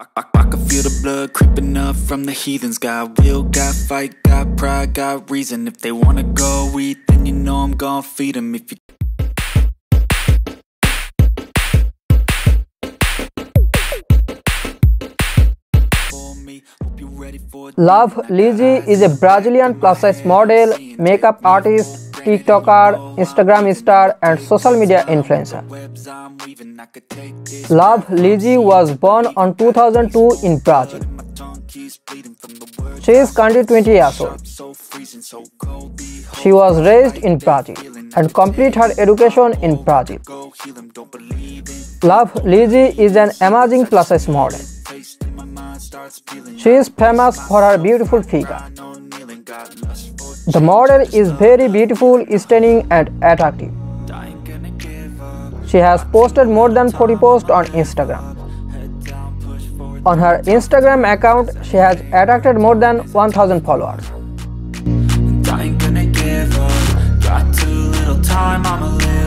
I, I, I can feel the blood creeping up from the heathens. Got will, got fight, got pride, got reason. If they wanna go eat, then you know I'm gonna feed them. If you. Love Lizy is a Brazilian plus size model, makeup artist, TikToker, Instagram star, and social media influencer. Love Lizy was born on 2002 in Brazil. She is currently 20 years old. She was raised in Brazil and complete her education in Brazil. Love Lizy is an amazing plus size model. She is famous for her beautiful figure. The model is very beautiful, stunning, and attractive. She has posted more than 40 posts on Instagram. On her Instagram account, she has attracted more than 1000 followers. Got too little time, I'ma live